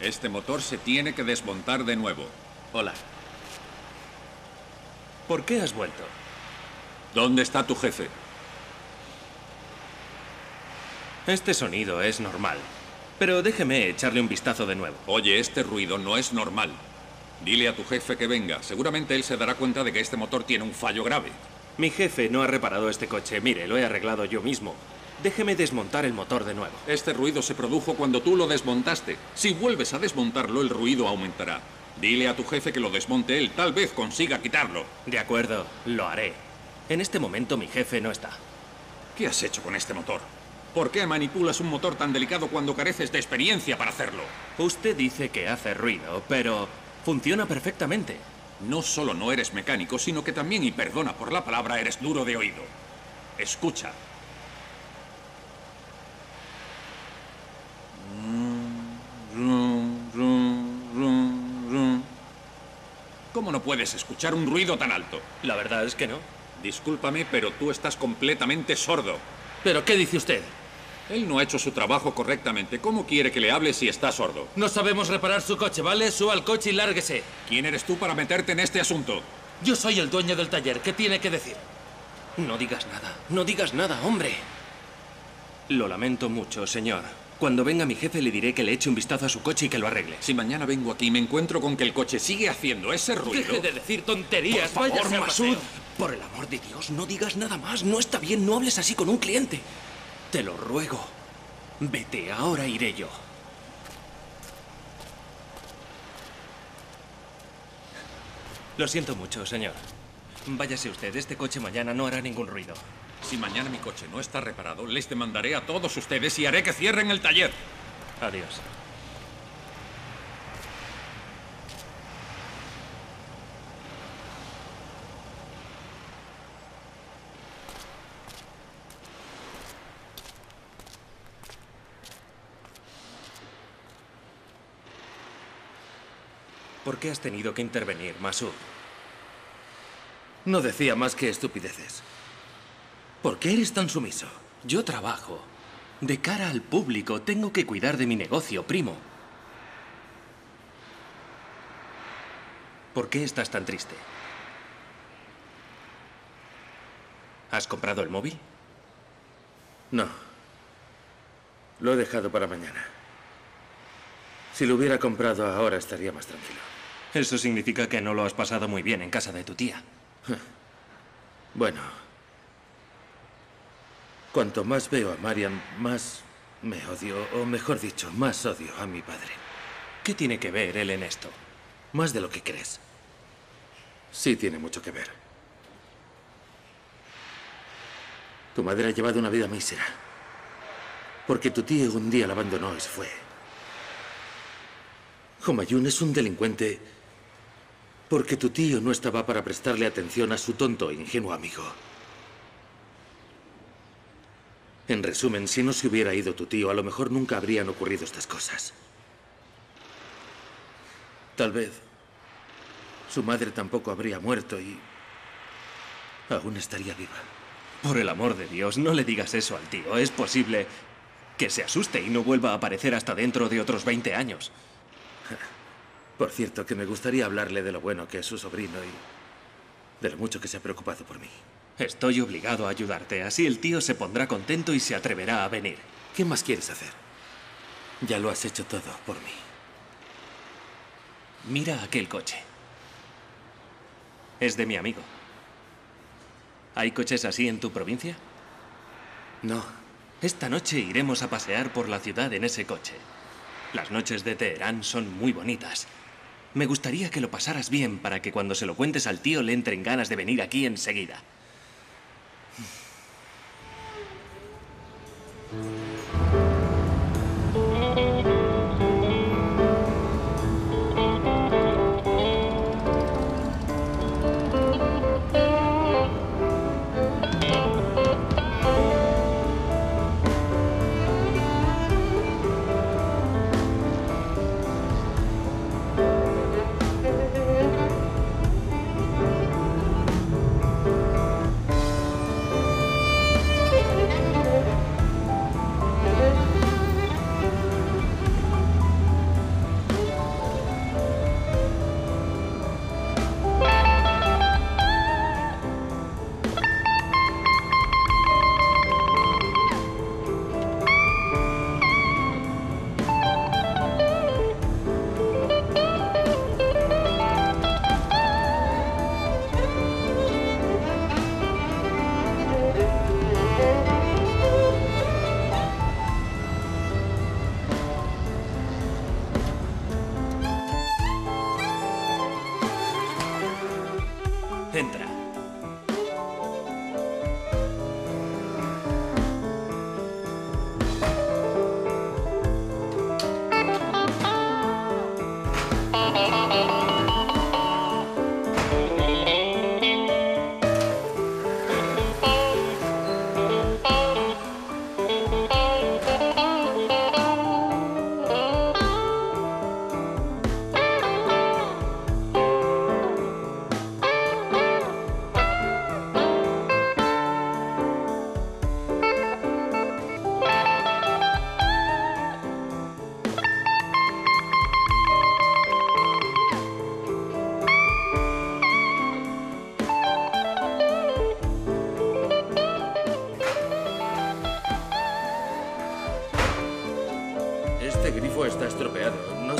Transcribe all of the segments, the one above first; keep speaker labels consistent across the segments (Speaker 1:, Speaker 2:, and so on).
Speaker 1: Este motor se tiene que desmontar de nuevo.
Speaker 2: Hola. ¿Por qué has vuelto?
Speaker 1: ¿Dónde está tu jefe?
Speaker 2: Este sonido es normal. Pero déjeme echarle un vistazo de nuevo.
Speaker 1: Oye, este ruido no es normal. Dile a tu jefe que venga. Seguramente él se dará cuenta de que este motor tiene un fallo grave.
Speaker 2: Mi jefe no ha reparado este coche. Mire, lo he arreglado yo mismo. Déjeme desmontar el motor de nuevo.
Speaker 1: Este ruido se produjo cuando tú lo desmontaste. Si vuelves a desmontarlo, el ruido aumentará. Dile a tu jefe que lo desmonte él. Tal vez consiga quitarlo.
Speaker 2: De acuerdo, lo haré. En este momento mi jefe no está.
Speaker 1: ¿Qué has hecho con este motor? ¿Por qué manipulas un motor tan delicado cuando careces de experiencia para hacerlo?
Speaker 2: Usted dice que hace ruido, pero funciona perfectamente.
Speaker 1: No solo no eres mecánico, sino que también, y perdona por la palabra, eres duro de oído. Escucha. Puedes escuchar un ruido tan alto?
Speaker 2: La verdad es que no.
Speaker 1: Discúlpame, pero tú estás completamente sordo.
Speaker 2: ¿Pero qué dice usted?
Speaker 1: Él no ha hecho su trabajo correctamente. ¿Cómo quiere que le hable si está sordo?
Speaker 2: No sabemos reparar su coche, ¿vale? Suba al coche y lárguese.
Speaker 1: ¿Quién eres tú para meterte en este asunto?
Speaker 2: Yo soy el dueño del taller. ¿Qué tiene que decir? No digas nada. No digas nada, hombre. Lo lamento mucho, señor. Cuando venga mi jefe le diré que le eche un vistazo a su coche y que lo arregle.
Speaker 1: Si mañana vengo aquí y me encuentro con que el coche sigue haciendo ese ruido...
Speaker 2: Deje de decir tonterías.
Speaker 1: Por favor, Masud.
Speaker 2: Por el amor de Dios, no digas nada más. No está bien, no hables así con un cliente. Te lo ruego. Vete, ahora iré yo. Lo siento mucho, señor. Váyase usted, este coche mañana no hará ningún ruido.
Speaker 1: Si mañana mi coche no está reparado, les demandaré a todos ustedes y haré que cierren el taller.
Speaker 2: Adiós. ¿Por qué has tenido que intervenir, Masud?
Speaker 3: No decía más que estupideces. ¿Por qué eres tan sumiso?
Speaker 2: Yo trabajo. De cara al público, tengo que cuidar de mi negocio, primo. ¿Por qué estás tan triste? ¿Has comprado el móvil?
Speaker 3: No. Lo he dejado para mañana. Si lo hubiera comprado ahora estaría más tranquilo.
Speaker 2: Eso significa que no lo has pasado muy bien en casa de tu tía.
Speaker 3: Bueno. Cuanto más veo a Marian, más me odio, o mejor dicho, más odio a mi padre.
Speaker 2: ¿Qué tiene que ver él en esto?
Speaker 3: Más de lo que crees. Sí tiene mucho que ver. Tu madre ha llevado una vida mísera. Porque tu tío un día la abandonó y se fue. Humayun es un delincuente porque tu tío no estaba para prestarle atención a su tonto e ingenuo amigo. En resumen, si no se hubiera ido tu tío, a lo mejor nunca habrían ocurrido estas cosas. Tal vez su madre tampoco habría muerto y aún estaría viva.
Speaker 2: Por el amor de Dios, no le digas eso al tío. Es posible que se asuste y no vuelva a aparecer hasta dentro de otros 20 años.
Speaker 3: Por cierto, que me gustaría hablarle de lo bueno que es su sobrino y de lo mucho que se ha preocupado por mí.
Speaker 2: Estoy obligado a ayudarte. Así el tío se pondrá contento y se atreverá a venir.
Speaker 3: ¿Qué más quieres hacer? Ya lo has hecho todo por mí.
Speaker 2: Mira aquel coche. Es de mi amigo. ¿Hay coches así en tu provincia?
Speaker 3: No.
Speaker 2: Esta noche iremos a pasear por la ciudad en ese coche. Las noches de Teherán son muy bonitas. Me gustaría que lo pasaras bien para que cuando se lo cuentes al tío le entren ganas de venir aquí enseguida.
Speaker 3: Este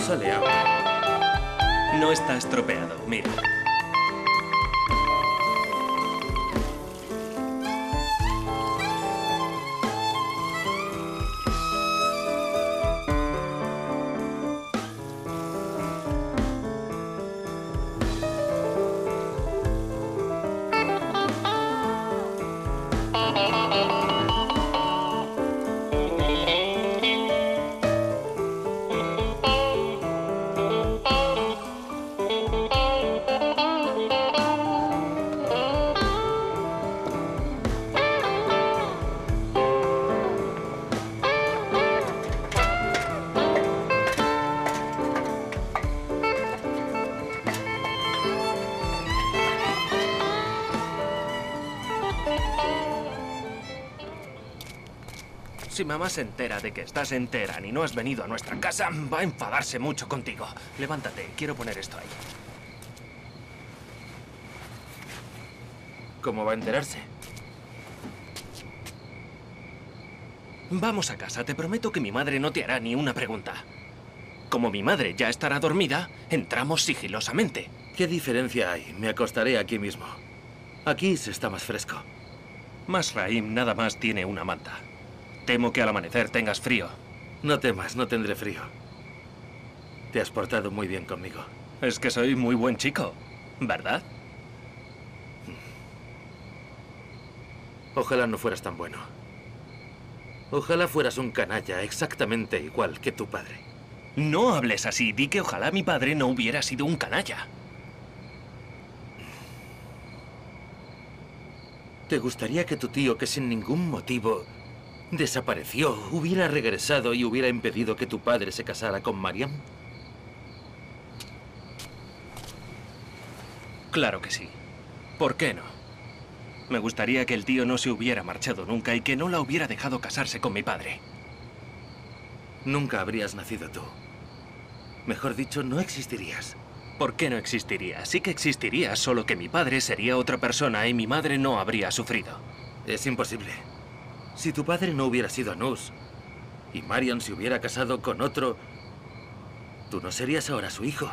Speaker 3: sale agua.
Speaker 2: No está estropeado, mira. Mamá se entera de que estás en Teherán y no has venido a nuestra casa, va a enfadarse mucho contigo. Levántate, quiero poner esto ahí.
Speaker 3: ¿Cómo va a enterarse?
Speaker 2: Vamos a casa, te prometo que mi madre no te hará ni una pregunta. Como mi madre ya estará dormida, entramos sigilosamente.
Speaker 3: ¿Qué diferencia hay? Me acostaré aquí mismo. Aquí se está más fresco.
Speaker 2: Masraim nada más tiene una manta. Temo que al amanecer tengas frío.
Speaker 3: No temas, no tendré frío. Te has portado muy bien conmigo.
Speaker 2: Es que soy muy buen chico, ¿verdad?
Speaker 3: Ojalá no fueras tan bueno. Ojalá fueras un canalla exactamente igual que tu padre.
Speaker 2: No hables así. Di que ojalá mi padre no hubiera sido un canalla.
Speaker 3: ¿Te gustaría que tu tío, que sin ningún motivo desapareció, hubiera regresado y hubiera impedido que tu padre se casara con Mariam?
Speaker 2: Claro que sí. ¿Por qué no? Me gustaría que el tío no se hubiera marchado nunca y que no la hubiera dejado casarse con mi padre.
Speaker 3: Nunca habrías nacido tú. Mejor dicho, no existirías.
Speaker 2: ¿Por qué no existiría? Sí que existiría, solo que mi padre sería otra persona y mi madre no habría sufrido.
Speaker 3: Es imposible. Si tu padre no hubiera sido Anus y Marian se hubiera casado con otro, tú no serías ahora su hijo.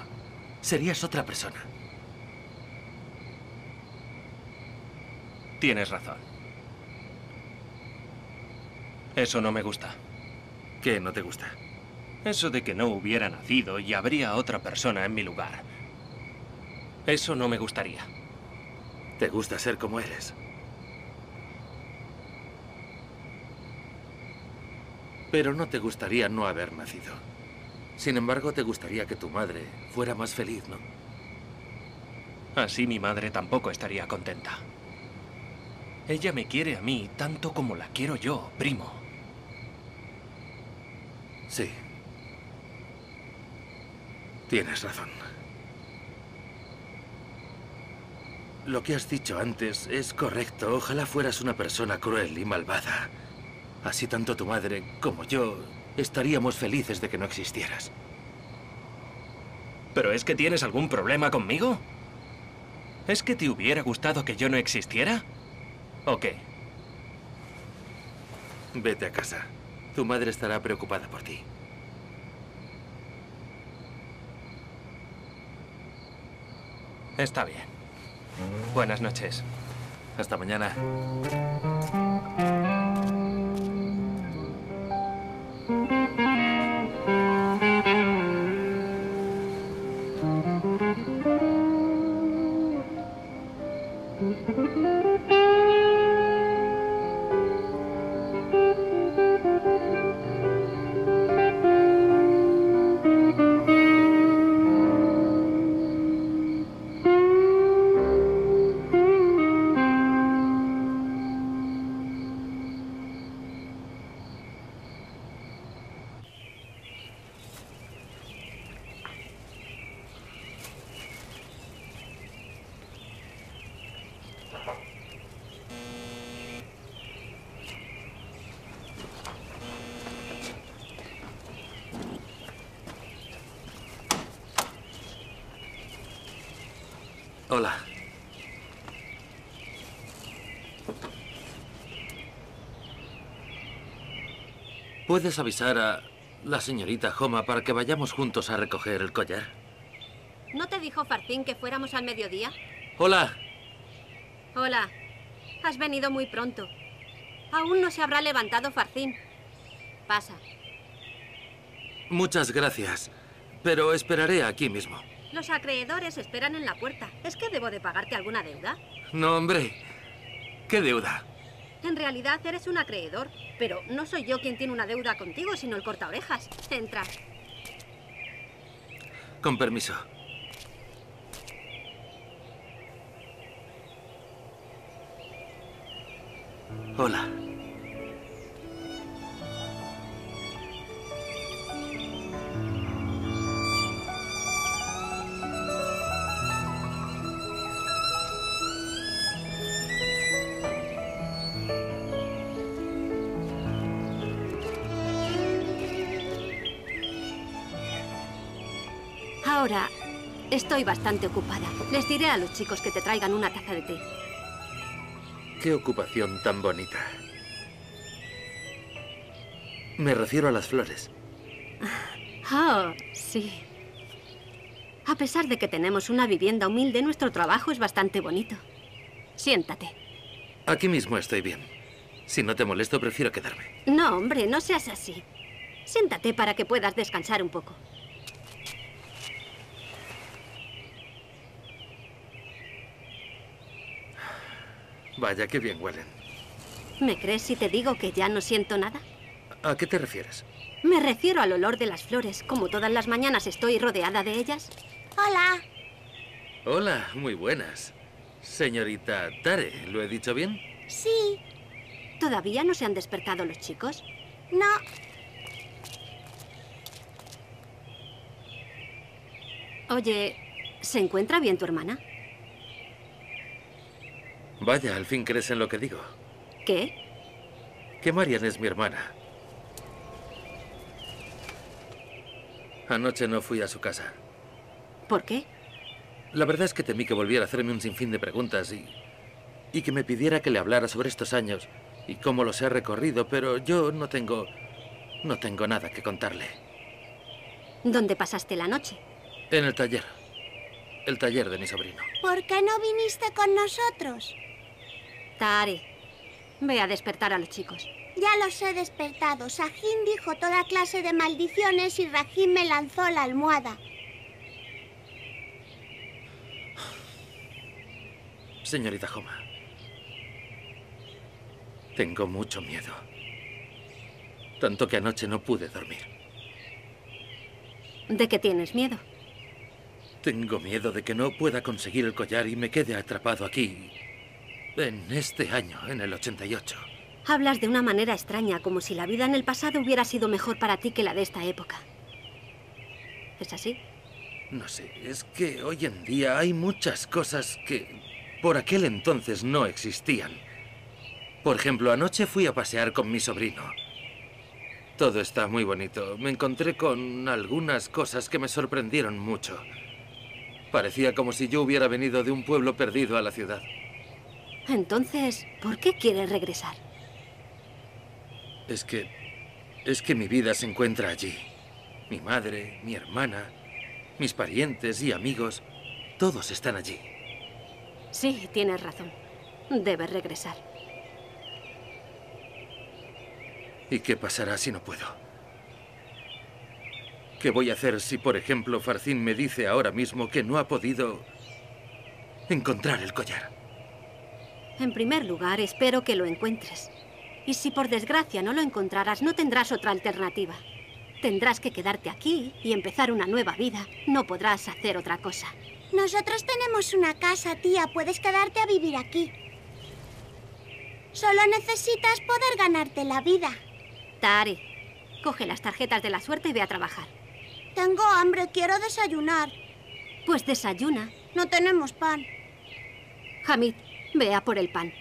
Speaker 3: Serías otra persona.
Speaker 2: Tienes razón. Eso no me gusta.
Speaker 3: ¿Qué no te gusta?
Speaker 2: Eso de que no hubiera nacido y habría otra persona en mi lugar. Eso no me gustaría.
Speaker 3: ¿Te gusta ser como eres? Pero no te gustaría no haber nacido. Sin embargo, te gustaría que tu madre fuera más feliz, ¿no?
Speaker 2: Así mi madre tampoco estaría contenta. Ella me quiere a mí tanto como la quiero yo, primo.
Speaker 3: Sí. Tienes razón. Lo que has dicho antes es correcto. Ojalá fueras una persona cruel y malvada. Así tanto tu madre como yo estaríamos felices de que no existieras.
Speaker 2: ¿Pero es que tienes algún problema conmigo? ¿Es que te hubiera gustado que yo no existiera? ¿O qué?
Speaker 3: Vete a casa. Tu madre estará preocupada por ti.
Speaker 2: Está bien. Buenas noches.
Speaker 3: Hasta mañana. Hola. ¿Puedes avisar a la señorita Homa para que vayamos juntos a recoger el collar?
Speaker 4: ¿No te dijo Farcín que fuéramos al mediodía?
Speaker 3: Hola.
Speaker 4: Hola. Has venido muy pronto. Aún no se habrá levantado Farcín. Pasa.
Speaker 3: Muchas gracias. Pero esperaré aquí mismo.
Speaker 4: Los acreedores esperan en la puerta. ¿Es que debo de pagarte alguna deuda?
Speaker 3: No, hombre. ¿Qué deuda?
Speaker 4: En realidad eres un acreedor, pero no soy yo quien tiene una deuda contigo, sino el corta orejas. Entra.
Speaker 3: Con permiso. Hola.
Speaker 4: Estoy bastante ocupada. Les diré a los chicos que te traigan una taza de té.
Speaker 3: Qué ocupación tan bonita. Me refiero a las flores.
Speaker 4: Oh, sí. A pesar de que tenemos una vivienda humilde, nuestro trabajo es bastante bonito. Siéntate.
Speaker 3: Aquí mismo estoy bien. Si no te molesto, prefiero quedarme.
Speaker 4: No, hombre, no seas así. Siéntate para que puedas descansar un poco.
Speaker 3: Vaya, qué bien huelen.
Speaker 4: ¿Me crees si te digo que ya no siento nada?
Speaker 3: ¿A qué te refieres?
Speaker 4: Me refiero al olor de las flores. Como todas las mañanas estoy rodeada de ellas. Hola.
Speaker 3: Hola, muy buenas. Señorita Tare, ¿lo he dicho bien?
Speaker 4: Sí. ¿Todavía no se han despertado los chicos? No. Oye, ¿se encuentra bien tu hermana?
Speaker 3: Vaya, al fin crees en lo que digo.
Speaker 4: ¿Qué?
Speaker 3: Que Marian es mi hermana. Anoche no fui a su casa.
Speaker 4: ¿Por qué?
Speaker 3: La verdad es que temí que volviera a hacerme un sinfín de preguntas y... y que me pidiera que le hablara sobre estos años y cómo los he recorrido, pero yo no tengo... no tengo nada que contarle.
Speaker 4: ¿Dónde pasaste la noche?
Speaker 3: En el taller. El taller de mi sobrino.
Speaker 5: ¿Por qué no viniste con nosotros?
Speaker 4: Tare, ve a despertar a los chicos.
Speaker 5: Ya los he despertado. Sahin dijo toda clase de maldiciones y Rahim me lanzó la almohada.
Speaker 3: Señorita Homa, tengo mucho miedo. Tanto que anoche no pude dormir.
Speaker 4: ¿De qué tienes miedo?
Speaker 3: Tengo miedo de que no pueda conseguir el collar y me quede atrapado aquí. En este año, en el 88.
Speaker 4: Hablas de una manera extraña, como si la vida en el pasado hubiera sido mejor para ti que la de esta época. ¿Es así?
Speaker 3: No sé, es que hoy en día hay muchas cosas que por aquel entonces no existían. Por ejemplo, anoche fui a pasear con mi sobrino. Todo está muy bonito. Me encontré con algunas cosas que me sorprendieron mucho. Parecía como si yo hubiera venido de un pueblo perdido a la ciudad.
Speaker 4: Entonces, ¿por qué quieres regresar?
Speaker 3: Es que... es que mi vida se encuentra allí. Mi madre, mi hermana, mis parientes y amigos, todos están allí.
Speaker 4: Sí, tienes razón. Debes regresar.
Speaker 3: ¿Y qué pasará si no puedo? ¿Qué voy a hacer si, por ejemplo, Farcín me dice ahora mismo que no ha podido encontrar el collar?
Speaker 4: En primer lugar, espero que lo encuentres. Y si por desgracia no lo encontrarás, no tendrás otra alternativa. Tendrás que quedarte aquí y empezar una nueva vida. No podrás hacer otra cosa.
Speaker 5: Nosotros tenemos una casa, tía. Puedes quedarte a vivir aquí. Solo necesitas poder ganarte la vida.
Speaker 4: Tare, coge las tarjetas de la suerte y ve a trabajar.
Speaker 5: Tengo hambre, quiero desayunar.
Speaker 4: Pues desayuna.
Speaker 5: No tenemos pan.
Speaker 4: Hamid, ve a por el pan.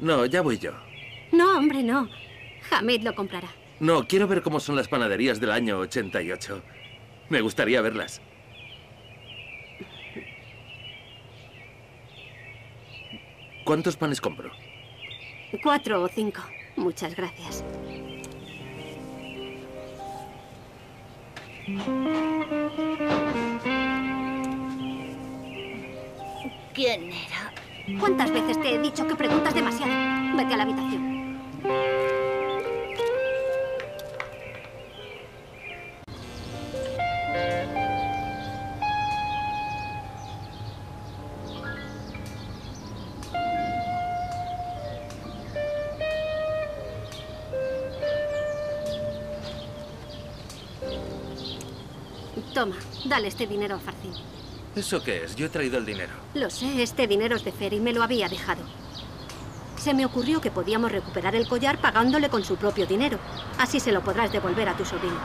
Speaker 3: No, ya voy yo.
Speaker 4: No, hombre, no. Hamid lo comprará.
Speaker 3: No, quiero ver cómo son las panaderías del año 88. Me gustaría verlas. ¿Cuántos panes compro?
Speaker 4: Cuatro o cinco. Muchas gracias.
Speaker 5: ¿Quién era?
Speaker 4: ¿Cuántas veces te he dicho que preguntas demasiado? Vete a la habitación. Dale este dinero a Farcín.
Speaker 3: ¿Eso qué es? Yo he traído el dinero.
Speaker 4: Lo sé, este dinero es de Fer y me lo había dejado. Se me ocurrió que podíamos recuperar el collar pagándole con su propio dinero. Así se lo podrás devolver a tu sobrino.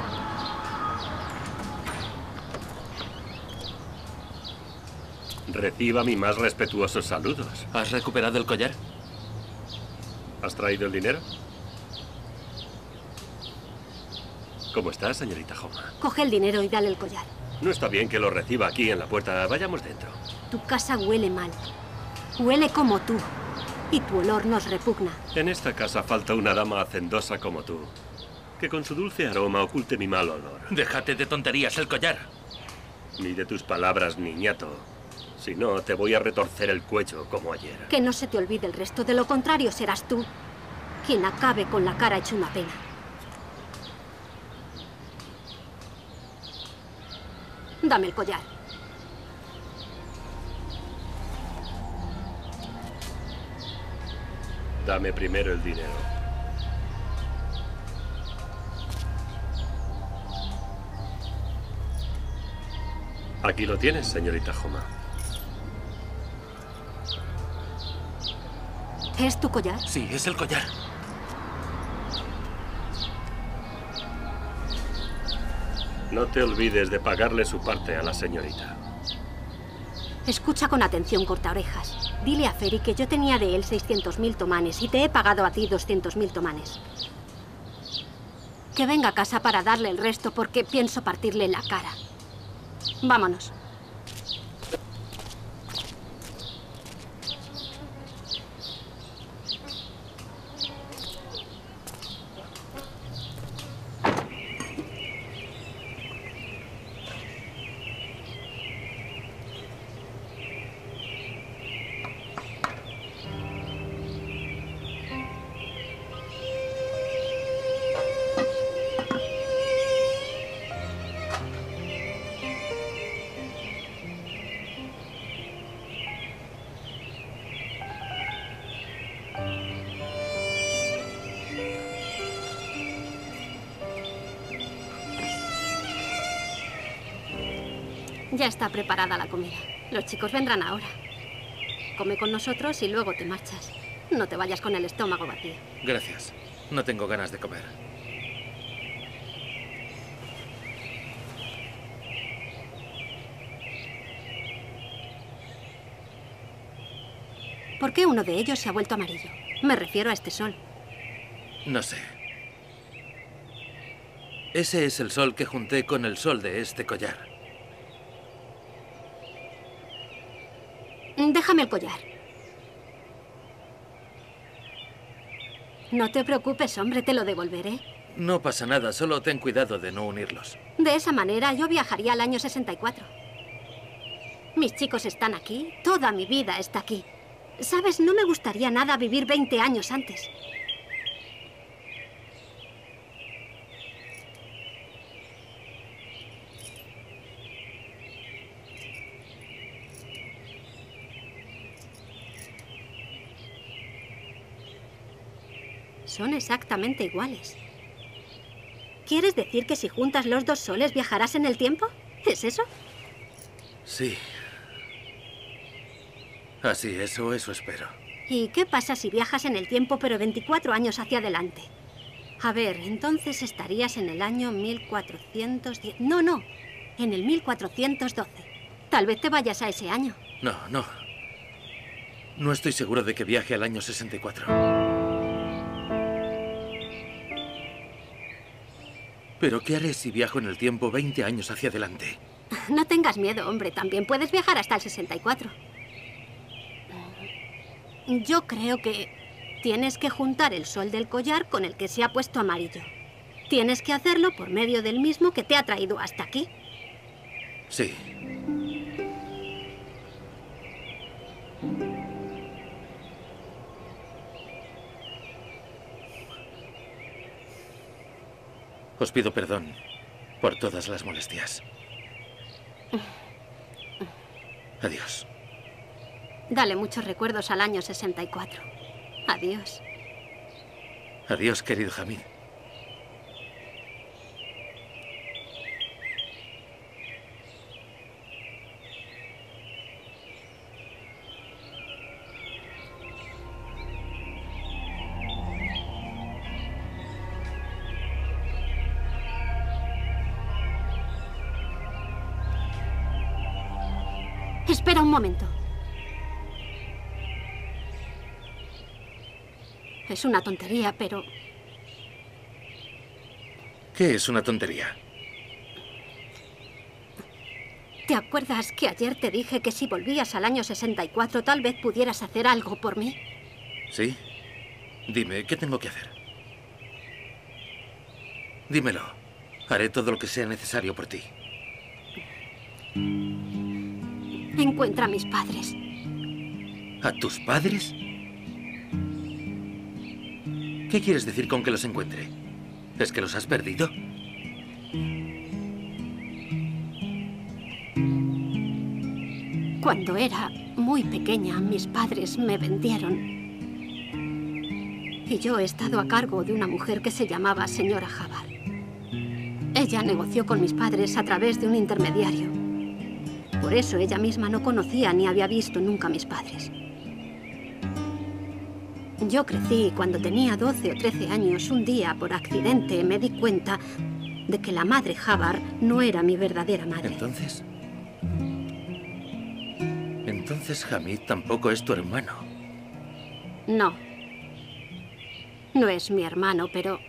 Speaker 6: Reciba mi más respetuosos saludos.
Speaker 3: ¿Has recuperado el collar?
Speaker 6: ¿Has traído el dinero? ¿Cómo está, señorita Homa?
Speaker 4: Coge el dinero y dale el collar.
Speaker 6: No está bien que lo reciba aquí en la puerta. Vayamos dentro.
Speaker 4: Tu casa huele mal. Huele como tú. Y tu olor nos repugna.
Speaker 6: En esta casa falta una dama hacendosa como tú. Que con su dulce aroma oculte mi mal olor.
Speaker 3: Déjate de tonterías, el collar.
Speaker 6: Mide tus palabras, niñato. Si no, te voy a retorcer el cuello como ayer.
Speaker 4: Que no se te olvide el resto. De lo contrario, serás tú quien acabe con la cara hecha una pena. Dame el collar.
Speaker 6: Dame primero el dinero. Aquí lo tienes, señorita Homa.
Speaker 4: ¿Es tu collar?
Speaker 3: Sí, es el collar.
Speaker 6: No te olvides de pagarle su parte a la señorita.
Speaker 4: Escucha con atención, corta orejas. Dile a Ferry que yo tenía de él 600.000 tomanes y te he pagado a ti 200.000 tomanes. Que venga a casa para darle el resto porque pienso partirle la cara. Vámonos. Ya está preparada la comida. Los chicos vendrán ahora. Come con nosotros y luego te marchas. No te vayas con el estómago vacío.
Speaker 3: Gracias. No tengo ganas de comer.
Speaker 4: ¿Por qué uno de ellos se ha vuelto amarillo? Me refiero a este sol.
Speaker 3: No sé. Ese es el sol que junté con el sol de este collar.
Speaker 4: Déjame el collar. No te preocupes, hombre, te lo devolveré.
Speaker 3: No pasa nada, solo ten cuidado de no unirlos.
Speaker 4: De esa manera yo viajaría al año 64. Mis chicos están aquí, toda mi vida está aquí. Sabes, no me gustaría nada vivir 20 años antes. Son exactamente iguales. ¿Quieres decir que si juntas los dos soles viajarás en el tiempo? ¿Es eso?
Speaker 3: Sí. Así es, o eso espero.
Speaker 4: ¿Y qué pasa si viajas en el tiempo pero 24 años hacia adelante? A ver, entonces estarías en el año 1410... No, no, en el 1412. Tal vez te vayas a ese año.
Speaker 3: No, no. No estoy seguro de que viaje al año 64. Pero ¿qué haré si viajo en el tiempo 20 años hacia adelante?
Speaker 4: No tengas miedo, hombre. También puedes viajar hasta el 64. Yo creo que tienes que juntar el sol del collar con el que se ha puesto amarillo. Tienes que hacerlo por medio del mismo que te ha traído hasta aquí.
Speaker 3: Sí. Os pido perdón por todas las molestias. Adiós.
Speaker 4: Dale muchos recuerdos al año 64. Adiós.
Speaker 3: Adiós, querido Hamid.
Speaker 4: Espera un momento. Es una tontería, pero
Speaker 3: ¿Qué es una tontería?
Speaker 4: ¿te acuerdas que ayer te dije que si volvías al año 64 tal vez pudieras hacer algo por mí?
Speaker 3: ¿Sí? Dime, ¿qué tengo que hacer? Dímelo. Haré todo lo que sea necesario por ti.
Speaker 4: Encuentra a mis padres.
Speaker 3: ¿A tus padres? ¿Qué quieres decir con que los encuentre? ¿Es que los has perdido?
Speaker 4: Cuando era muy pequeña, mis padres me vendieron. Y yo he estado a cargo de una mujer que se llamaba señora Jabar. Ella negoció con mis padres a través de un intermediario. Por eso ella misma no conocía ni había visto nunca a mis padres. Yo crecí y cuando tenía 12 o 13 años. Un día, por accidente, me di cuenta de que la madre Jabar no era mi verdadera madre.
Speaker 3: Entonces... Entonces Hamid tampoco es tu hermano.
Speaker 4: No. No es mi hermano, pero...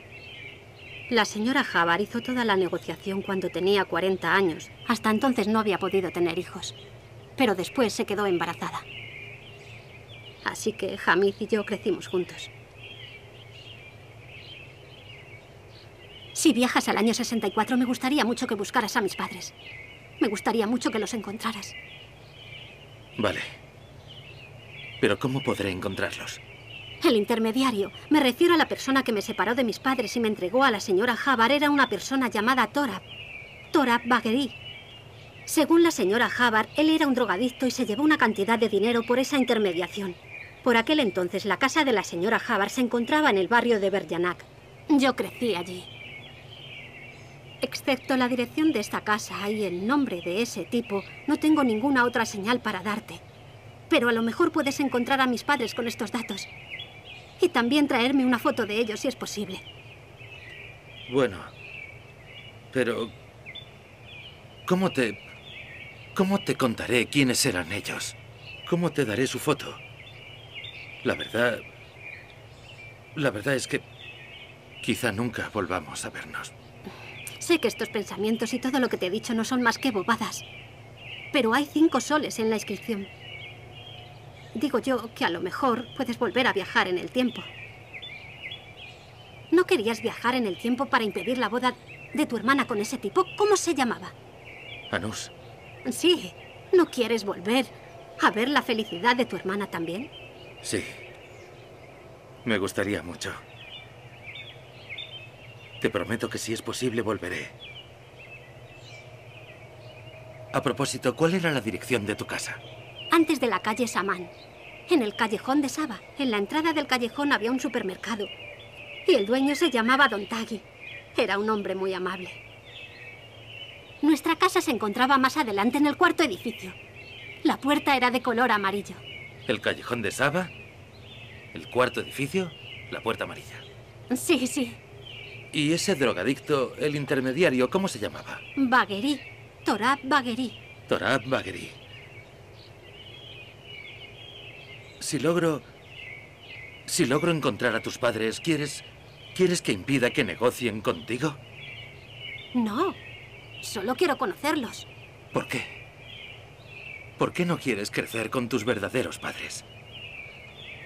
Speaker 4: La señora Jabar hizo toda la negociación cuando tenía 40 años. Hasta entonces no había podido tener hijos. Pero después se quedó embarazada. Así que Hamid y yo crecimos juntos. Si viajas al año 64, me gustaría mucho que buscaras a mis padres. Me gustaría mucho que los encontraras.
Speaker 3: Vale. Pero ¿cómo podré encontrarlos?
Speaker 4: El intermediario, me refiero a la persona que me separó de mis padres y me entregó a la señora Jabar, era una persona llamada Torab. Torab Bagheri. Según la señora Jabar, él era un drogadicto y se llevó una cantidad de dinero por esa intermediación. Por aquel entonces, la casa de la señora Jabar se encontraba en el barrio de Berjanac. Yo crecí allí. Excepto la dirección de esta casa y el nombre de ese tipo, no tengo ninguna otra señal para darte. Pero a lo mejor puedes encontrar a mis padres con estos datos. Y también traerme una foto de ellos si es posible.
Speaker 3: Bueno. Pero... ¿Cómo te... ¿Cómo te contaré quiénes eran ellos? ¿Cómo te daré su foto? La verdad... La verdad es que... Quizá nunca volvamos a vernos.
Speaker 4: Sé que estos pensamientos y todo lo que te he dicho no son más que bobadas. Pero hay cinco soles en la inscripción. Digo yo que a lo mejor puedes volver a viajar en el tiempo. ¿No querías viajar en el tiempo para impedir la boda de tu hermana con ese tipo? ¿Cómo se llamaba?
Speaker 3: Anus,
Speaker 4: Sí. ¿No quieres volver a ver la felicidad de tu hermana también?
Speaker 3: sí. Me gustaría mucho. Te prometo que si es posible volveré. A propósito, ¿cuál era la dirección de tu casa?
Speaker 4: Antes de la calle Samán, en el callejón de Saba. En la entrada del callejón había un supermercado. Y el dueño se llamaba Don Tagui. Era un hombre muy amable. Nuestra casa se encontraba más adelante en el cuarto edificio. La puerta era de color amarillo.
Speaker 3: ¿El callejón de Saba? ¿El cuarto edificio? La puerta amarilla.
Speaker 4: Sí, sí.
Speaker 3: ¿Y ese drogadicto, el intermediario, cómo se llamaba?
Speaker 4: Baguerí. Torab Baguerí.
Speaker 3: Torab Bagheri. Si logro... Si logro encontrar a tus padres, ¿quieres... ¿Quieres que impida que negocien contigo?
Speaker 4: No. Solo quiero conocerlos.
Speaker 3: ¿Por qué? ¿Por qué no quieres crecer con tus verdaderos padres?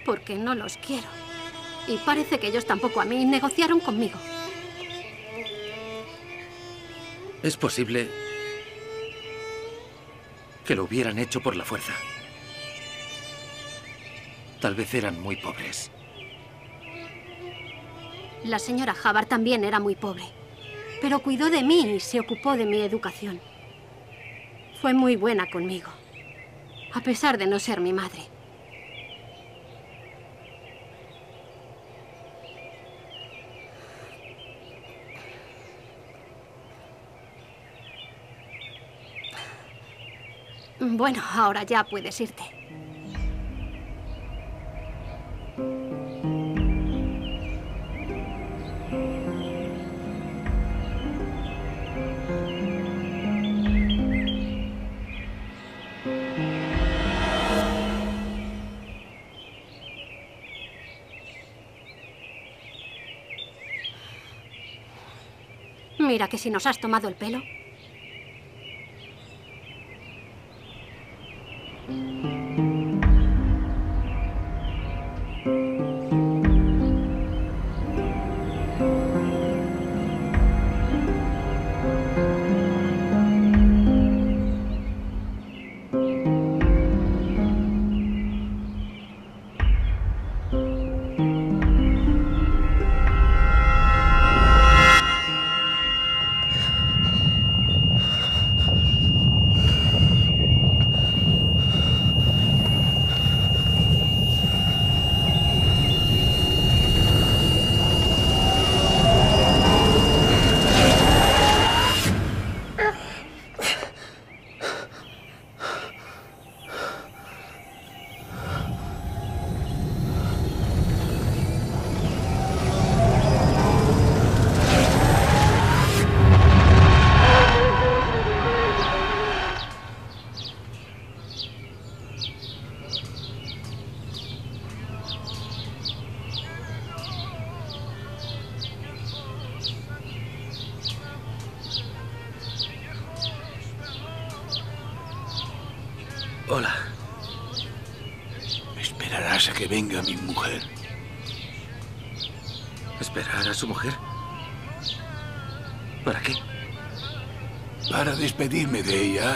Speaker 4: Porque no los quiero. Y parece que ellos tampoco a mí negociaron conmigo.
Speaker 3: Es posible que lo hubieran hecho por la fuerza. Tal vez eran muy pobres.
Speaker 4: La señora Hubbard también era muy pobre, pero cuidó de mí y se ocupó de mi educación. Fue muy buena conmigo, a pesar de no ser mi madre. Bueno, ahora ya puedes irte. Que si nos has tomado el pelo.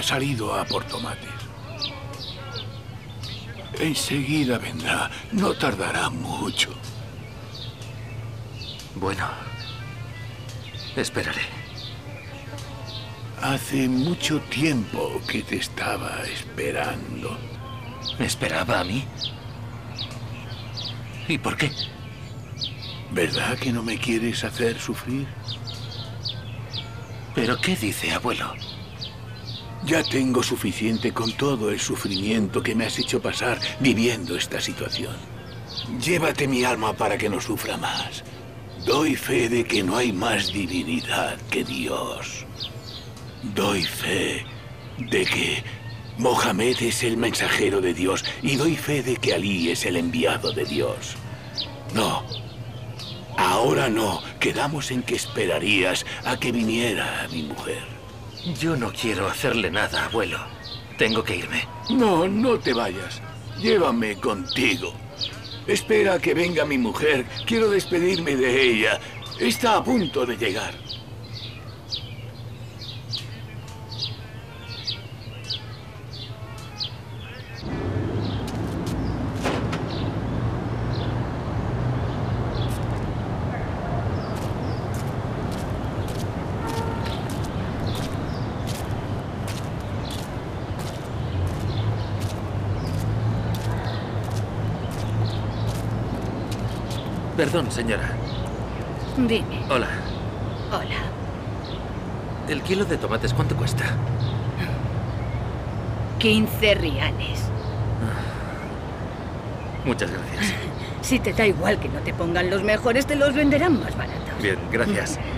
Speaker 7: Ha salido a por tomates. Enseguida vendrá. No tardará mucho.
Speaker 3: Bueno. Esperaré.
Speaker 7: Hace mucho tiempo que te estaba esperando.
Speaker 3: ¿Me esperaba a mí? ¿Y por qué?
Speaker 7: ¿Verdad que no me quieres hacer sufrir?
Speaker 3: ¿Pero qué dice, abuelo?
Speaker 7: Ya tengo suficiente con todo el sufrimiento que me has hecho pasar viviendo esta situación. Llévate mi alma para que no sufra más. Doy fe de que no hay más divinidad que Dios. Doy fe de que Mohamed es el mensajero de Dios y doy fe de que Ali es el enviado de Dios. No. Ahora no. Quedamos en que esperarías a que viniera mi mujer.
Speaker 3: Yo no quiero hacerle nada, abuelo. Tengo que irme.
Speaker 7: No, no te vayas. Llévame contigo. Espera que venga mi mujer. Quiero despedirme de ella. Está a punto de llegar.
Speaker 3: Perdón, señora.
Speaker 8: Dime.
Speaker 3: Hola.
Speaker 8: Hola.
Speaker 3: ¿El kilo de tomates cuánto cuesta?
Speaker 8: 15 riales.
Speaker 3: Muchas gracias.
Speaker 8: Si te da igual que no te pongan los mejores, te los venderán más baratos.
Speaker 3: Bien, gracias.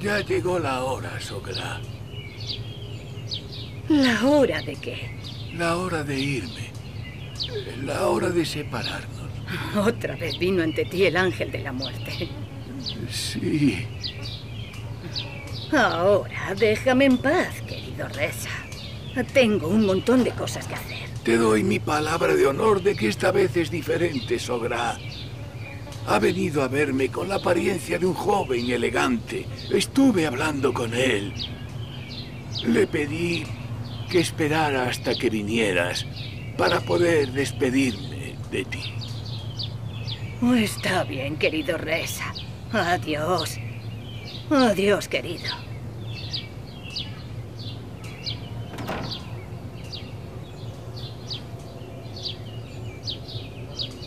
Speaker 7: Ya llegó la hora, Sogra.
Speaker 8: ¿La hora de qué?
Speaker 7: La hora de irme. La hora de separarnos.
Speaker 8: Otra vez vino ante ti el ángel de la muerte.
Speaker 7: Sí.
Speaker 8: Ahora, déjame en paz, querido Reza. Tengo un montón de cosas que hacer.
Speaker 7: Te doy mi palabra de honor de que esta vez es diferente, Sogra. Ha venido a verme con la apariencia de un joven elegante. Estuve hablando con él. Le pedí que esperara hasta que vinieras para poder despedirme de ti.
Speaker 8: Oh, está bien, querido Reza. Adiós. Adiós, querido.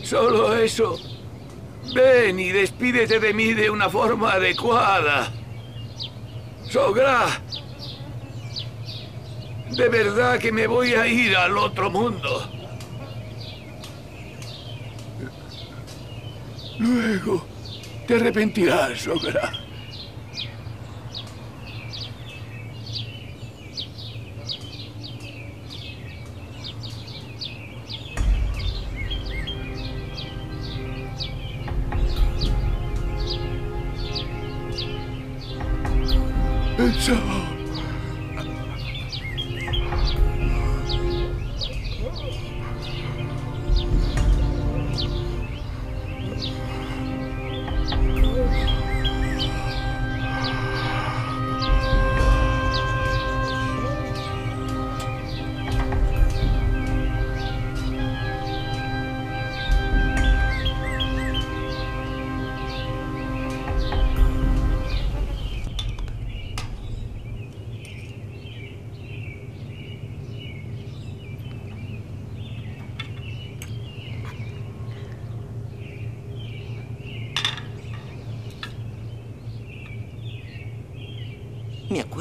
Speaker 7: Solo eso. Ven y despídete de mí de una forma adecuada. Sogra. De verdad que me voy a ir al otro mundo. Luego te arrepentirás, Sogra.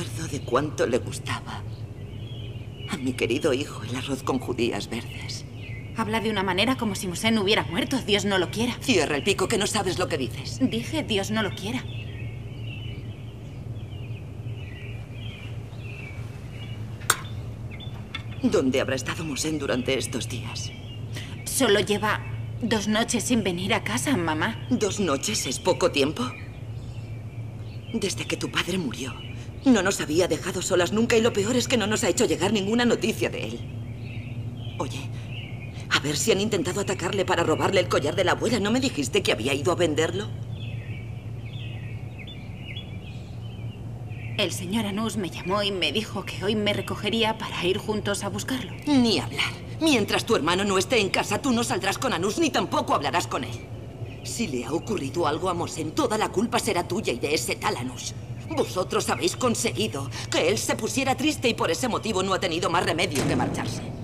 Speaker 9: Acuerdo de cuánto le gustaba a mi querido hijo el arroz con judías verdes.
Speaker 10: Habla de una manera como si Mosén hubiera muerto. Dios no lo quiera.
Speaker 9: Cierra el pico que no sabes lo que dices.
Speaker 10: Dije Dios no lo quiera.
Speaker 9: ¿Dónde habrá estado Mosén durante estos días?
Speaker 10: Solo lleva dos noches sin venir a casa, mamá.
Speaker 9: ¿Dos noches es poco tiempo? Desde que tu padre murió, no nos había dejado solas nunca y lo peor es que no nos ha hecho llegar ninguna noticia de él. Oye, a ver si han intentado atacarle para robarle el collar de la abuela. ¿No me dijiste que había ido a venderlo?
Speaker 10: El señor Anus me llamó y me dijo que hoy me recogería para ir juntos a buscarlo.
Speaker 9: Ni hablar. Mientras tu hermano no esté en casa, tú no saldrás con Anus ni tampoco hablarás con él. Si le ha ocurrido algo a Mosen, toda la culpa será tuya y de ese tal Anus. Vosotros habéis conseguido que él se pusiera triste y por ese motivo no ha tenido más remedio que marcharse.